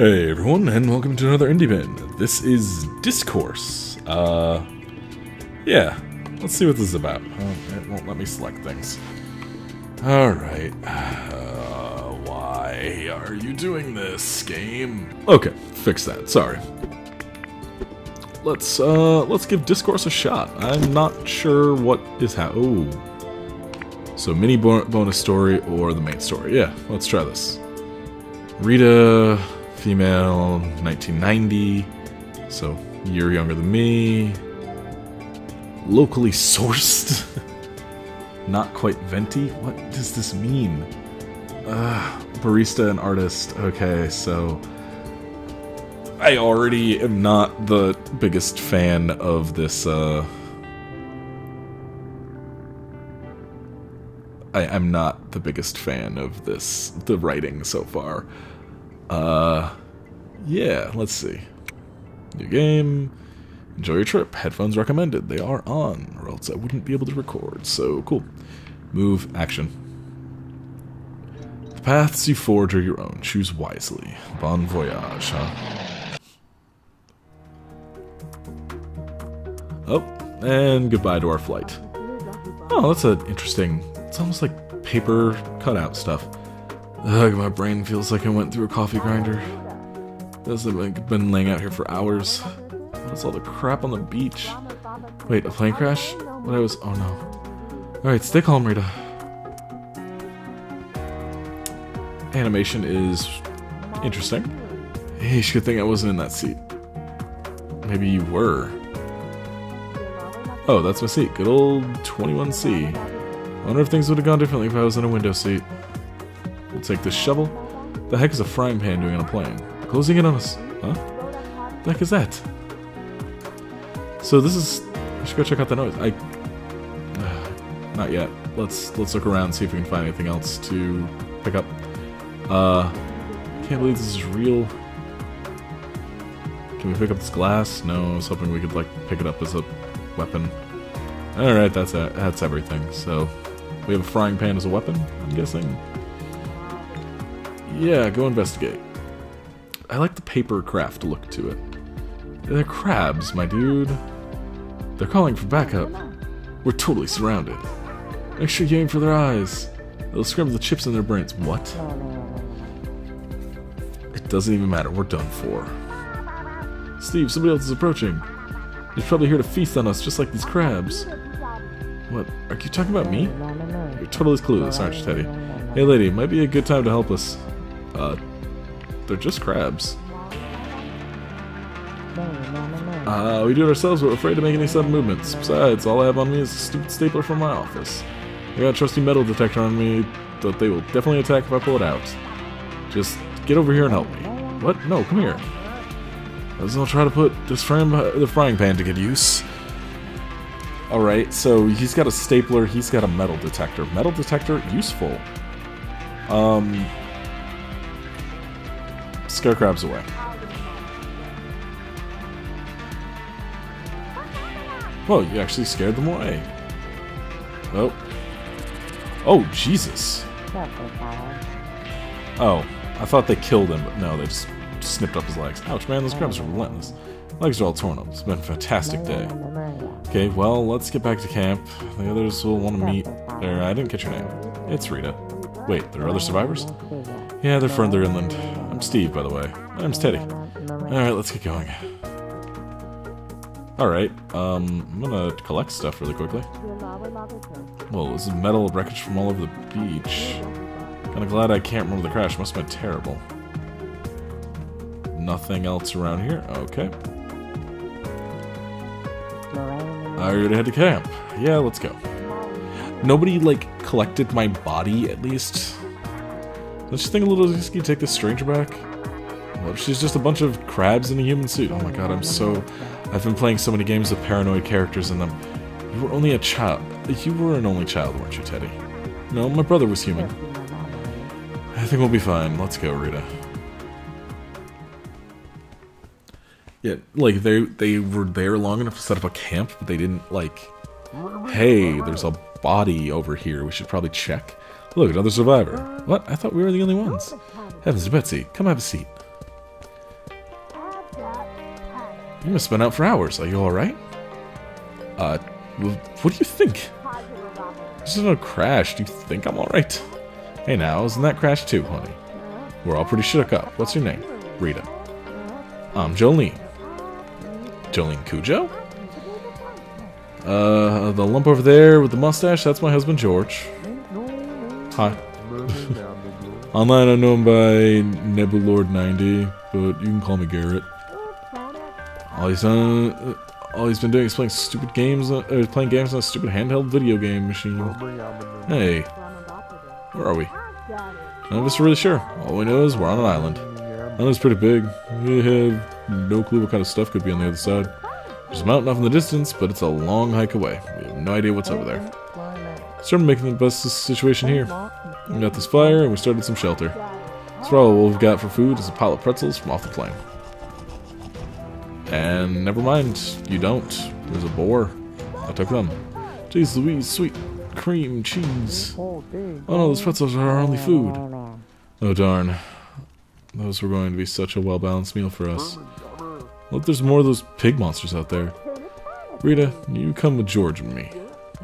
Hey everyone, and welcome to another Indie Bin. This is Dyscourse. Uh, yeah, let's see what this is about. Oh, it won't let me select things. Alright. Uh, why are you doing this, game? Okay, fix that, sorry. Let's, uh, let's give Dyscourse a shot. I'm not sure what is how-. So mini bonus story or the main story. Yeah, let's try this. Rita, female, 1990, so year younger than me. Locally sourced. Not quite venti. What does this mean? Uh, barista and artist. Okay, so I already am not the biggest fan of this. Uh, I, I'm not the biggest fan of this, the writing so far. Uh, yeah, let's see. New game. Enjoy your trip. Headphones recommended. They are on, or else I wouldn't be able to record. So cool. Move, action. The paths you forge are your own. Choose wisely. Bon voyage, huh? Oh, and goodbye to our flight. Oh, that's an interesting. It's almost like paper cutout stuff. Ugh, my brain feels like I went through a coffee grinder. This has been laying out here for hours. What's all the crap on the beach? Wait, a plane crash? What I was? Oh no. All right, stay calm, Rita. Animation is interesting. Hey, you should think I wasn't in that seat. Maybe you were. Oh, that's my seat. Good old 21C. I wonder if things would have gone differently if I was in a window seat. We'll take this shovel. The heck is a frying pan doing on a plane? Closing in on us. Huh? The heck is that? So this is. I should go check out the noise. I. Uh, not yet. Let's let's look around and see if we can find anything else to pick up. Uh, can't believe this is real. Can we pick up this glass? No, I was hoping we could like pick it up as a weapon. All right, that's it. That's everything. So we have a frying pan as a weapon. I'm guessing. Yeah, go investigate. I like the paper craft look to it. They're crabs, my dude. They're calling for backup. We're totally surrounded. Make sure you aim for their eyes. They'll scramble the chips in their brains. What? It doesn't even matter. We're done for. Steve, somebody else is approaching. He's probably here to feast on us just like these crabs. What? Are you talking about me? You're totally clueless, aren't you, Teddy? Hey, lady, might be a good time to help us. Uh, they're just crabs. Uh, we do it ourselves, but we're afraid to make any sudden movements. Besides, all I have on me is a stupid stapler from my office. I got a trusty metal detector on me that they will definitely attack if I pull it out. Just get over here and help me. What? No, come here. I was gonna try to put this frame, the frying pan to good use. Alright, so he's got a stapler, he's got a metal detector. Metal detector, useful. Um, scare crabs away. Whoa, you actually scared them away. Oh. Oh, Jesus. Oh, I thought they killed him, but no, they just snipped up his legs. Ouch, man, those crabs are relentless. Legs are all torn up. It's been a fantastic day. Okay, well, let's get back to camp. The others will want to meet. There, I didn't catch your name. It's Rita. Wait, there are other survivors? Yeah, they're further inland. I'm Steve, by the way. My name's Teddy. Alright, let's get going. Alright, um, I'm gonna collect stuff really quickly. Well, this is metal wreckage from all over the beach. Kinda glad I can't remember the crash. Must have been terrible. Nothing else around here? Okay. I already had to camp. Yeah, let's go. Nobody, like, collected my body, at least. Let's just think a little risky take this stranger back. Well, she's just a bunch of crabs in a human suit. Oh my god, I'm so... I've been playing so many games with paranoid characters in them. You were only a child. You were an only child, weren't you, Teddy? No, my brother was human. I think we'll be fine. Let's go, Rita. Yeah, like they they were there long enough to set up a camp, but they didn't like. Hey, there's a body over here. We should probably check. Look, another survivor. What? I thought we were the only ones. Heavens, Betsy, come have a seat. You must have been out for hours. Are you alright? Uh, what do you think? This is a crash. Do you think I'm alright? Hey now, isn't that crash too, honey? We're all pretty shook up. What's your name? Rita. I'm Jolene. Jolene Cujo? Uh, the lump over there with the mustache, that's my husband George. Hi. Online him by Nebulord90, but you can call me Garrett. All he's done, uh, all he's been doing is playing stupid games, uh, playing games on a stupid handheld video game machine. Hey, where are we? None of us are really sure. All we know is we're on an island. The island's pretty big. We have no clue what kind of stuff could be on the other side. There's a mountain off in the distance, but it's a long hike away. We have no idea what's over there. Started making the best of the situation here. We got this fire, and we started some shelter. So all we've got for food is a pile of pretzels from off the plane. And never mind, you don't. There's a boar. I took them. Jeez Louise, sweet cream cheese. Oh no, those pretzels are our only food. Oh darn. Those were going to be such a well-balanced meal for us. If there's more of those pig monsters out there? Rita, you come with George and me.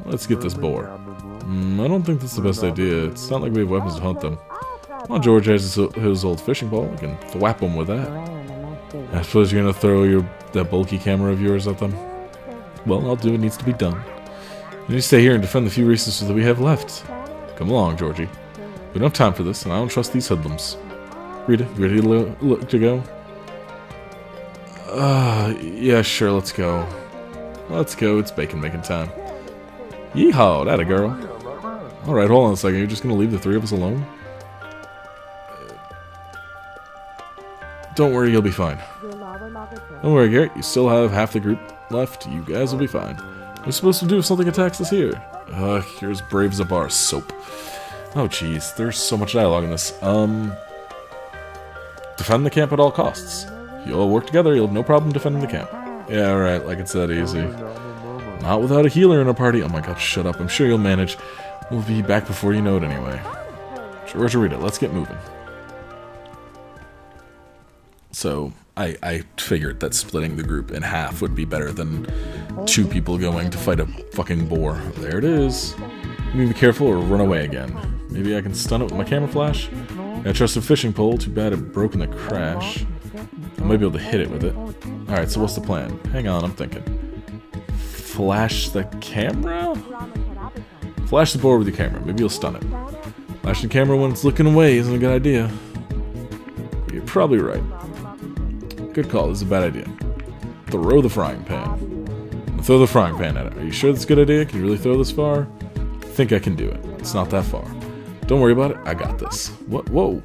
Let's get this boar. Mm, I don't think that's the best idea. It's not like we have weapons to hunt them. Well, George has his, his old fishing pole. We can thwap him with that. I suppose you're gonna throw your that bulky camera of yours at them? Well, I'll do what needs to be done. You need to stay here and defend the few resources that we have left. Come along, Georgie. We don't have time for this, and I don't trust these hoodlums. Rita, you ready to, to go? Uh, yeah, sure, let's go. Let's go, it's bacon making time. Yeehaw, that a girl. Alright, hold on a second, you're just gonna leave the three of us alone? Don't worry, you'll be fine. Don't worry, Garrett, you still have half the group left. You guys will be fine. We're supposed to do if something attacks us here. Ugh, you're brave as a bar of soap. Oh, jeez, there's so much dialogue in this. Um, defend the camp at all costs. You all work together, you'll have no problem defending the camp. Yeah, right, like it's that easy. Not without a healer in our party. Oh my god, shut up. I'm sure you'll manage. We'll be back before you know it anyway. George Rita, let's get moving. So, I, I figured that splitting the group in half would be better than two people going to fight a fucking boar. There it is. You need to be careful or run away again. Maybe I can stun it with my camera flash? I trust a fishing pole. Too bad it broke in the crash. I might be able to hit it with it. Alright, so what's the plan? Hang on, I'm thinking. Flash the camera? Flash the board with your camera. Maybe you'll stun it. Flash the camera when it's looking away isn't a good idea. You're probably right. Good call. This is a bad idea. Throw the frying pan. Throw the frying pan at it. Are you sure that's a good idea? Can you really throw this far? I think I can do it. It's not that far. Don't worry about it. I got this. What? Whoa.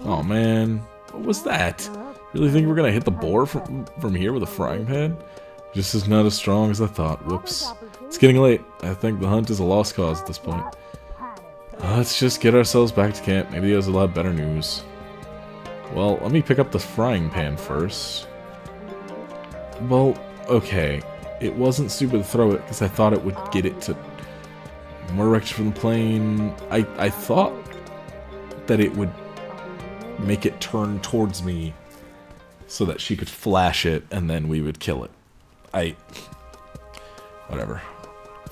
Oh, man. What was that? Really think we're gonna hit the boar from, from here with a frying pan? Just is not as strong as I thought. Whoops. It's getting late. I think the hunt is a lost cause at this point. Uh, let's just get ourselves back to camp. Maybe there's a lot better news. Well, let me pick up the frying pan first. Well, okay. It wasn't stupid to throw it because I thought it would get it to more direction from the plane. I, I thought that it would make it turn towards me so that she could flash it and then we would kill it. I... Whatever.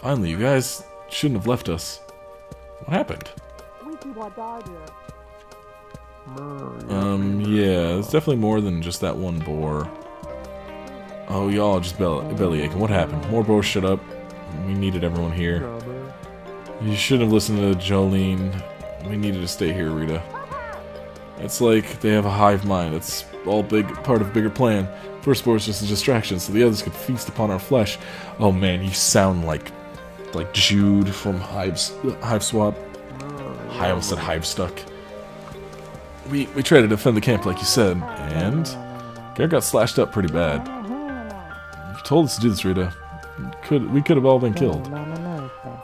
Finally, you guys shouldn't have left us. What happened? Um, yeah, it's definitely more than just that one boar. Oh, y'all just belly, aching. What happened? More boars shut up. We needed everyone here. You shouldn't have listened to Jolene. We needed to stay here, Rita. It's like they have a hive mind. It's all big part of bigger plan. First boar is just a distraction, so the others could feast upon our flesh. Oh man, you sound like like Jude from Hive Hive Swap. I almost said Hive Stuck. We we tried to defend the camp like you said, and Garrett got slashed up pretty bad. You told us to do this, Rita. Could we could have all been killed.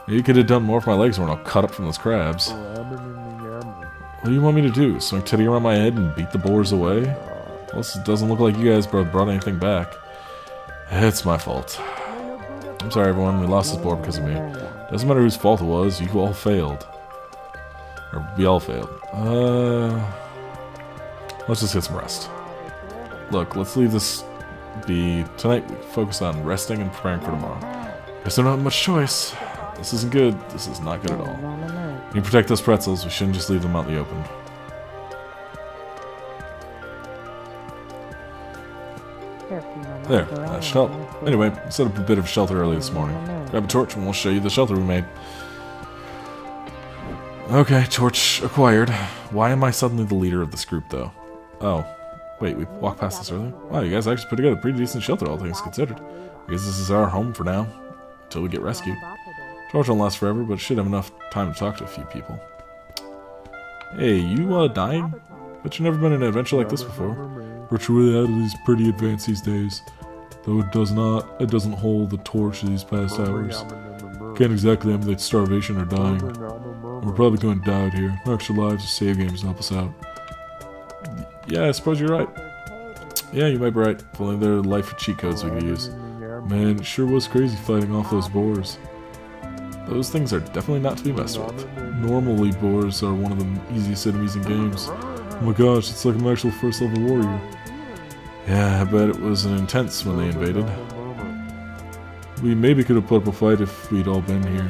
You could have done more if my legs weren't all cut up from those crabs. What do you want me to do? Swing Teddy around my head and beat the boars away? Well, it doesn't look like you guys brought anything back. It's my fault. I'm sorry, everyone. We lost this board because of me. Doesn't matter whose fault it was. You all failed. Or we all failed. Uh, let's just get some rest. look, let's leave this be. Tonight, we focus on resting and preparing for tomorrow. Guess there's not much choice. This isn't good. This is not good at all. You protect those pretzels. We shouldn't just leave them out in the open. There, that should help. Anyway, set up a bit of shelter early this morning. Grab a torch and we'll show you the shelter we made. Okay, torch acquired. Why am I suddenly the leader of this group, though? Oh. Wait, we walked past this earlier? Wow, you guys actually put together a pretty decent shelter, all things considered. I guess this is our home for now, until we get rescued. Torch won't last forever, but should have enough time to talk to a few people. Hey, you, uh, dying? Bet you've never been in an adventure like this before. Of these pretty advanced these days. Though it does not, it doesn't hold the torch of these past hours. Can't exactly emulate starvation or dying. We're probably going to die out here. Our extra lives and save games help us out. Yeah, I suppose you're right. Yeah, you might be right. If only there were life cheat codes we could use. Man, it sure was crazy fighting off those boars. Those things are definitely not to be messed with. Normally, boars are one of the easiest enemies in games. Oh my gosh, it's like an actual first level warrior. Yeah, I bet it was an intense when they invaded. We maybe could have put up a fight if we'd all been here.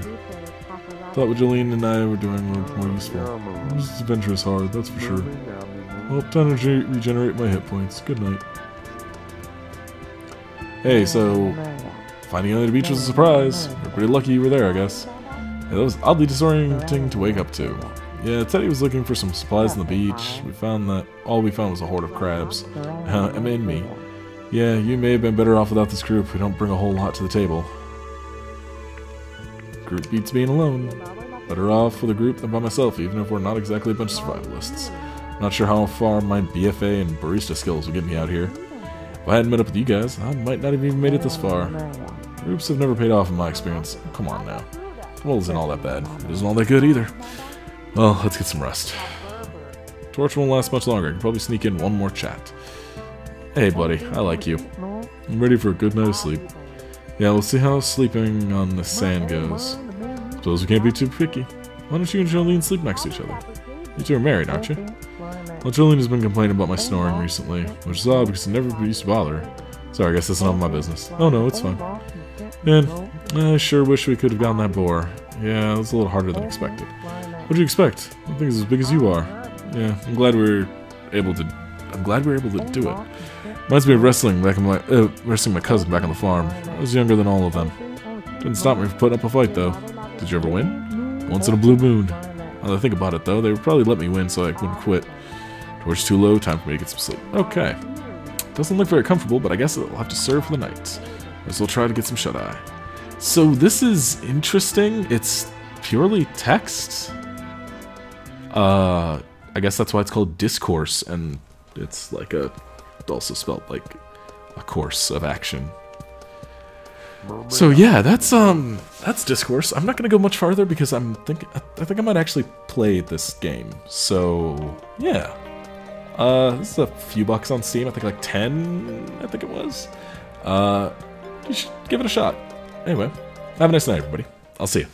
Thought Jolene and I were doing were more useful. This adventure is hard, that's for sure. Well, time to regenerate my hit points. Good night. Hey, so finding you the beach was a surprise. You're pretty lucky you were there, I guess. Yeah, that was oddly disorienting to wake up to. Yeah, Teddy was looking for some supplies on the beach. We found that all we found was a horde of crabs. Uh, mean, me. Yeah, you may have been better off without this group. We don't bring a whole lot to the table. Group beats being alone. Better off with a group than by myself, even if we're not exactly a bunch of survivalists. Not sure how far my BFA and barista skills will get me out here. If I hadn't met up with you guys, I might not have even made it this far. Groups have never paid off in my experience. Come on now. The world isn't all that bad. It isn't all that good either. Well, let's get some rest. Torch won't last much longer. I can probably sneak in one more chat. Hey, buddy. I like you. I'm ready for a good night of sleep. Yeah, we'll see how sleeping on the sand goes. Suppose we can't be too picky. Why don't you and Jolene sleep next to each other? You two are married, aren't you? Well, Jolene has been complaining about my snoring recently, which is odd because it never used to bother her. Sorry, I guess that's not my business. Oh no, it's fine. Man, I sure wish we could have gotten that boar. Yeah, it was a little harder than expected. What'd you expect? I think it's as big as you are. Yeah, I'm glad we are able to. I'm glad we are able to do it. Reminds me of wrestling back in my uh, wrestling my cousin back on the farm. I was younger than all of them. Didn't stop me from putting up a fight though. Did you ever win? Once in a blue moon. Now that I think about it though, they would probably let me win so I wouldn't quit. Torch too low, time for me to get some sleep. Okay. Doesn't look very comfortable, but I guess it'll have to serve for the night. As we'll try to get some shut-eye. So this is interesting. It's purely text. Uh, I guess that's why it's called Dyscourse, and it's like a, also spelled like a course of action. So yeah, that's um, that's Dyscourse. I'm not gonna go much farther because I'm think I think I might actually play this game. So yeah, uh, this is a few bucks on Steam. I think like ten. I think it was. Uh, should give it a shot. Anyway, have a nice night, everybody. I'll see you.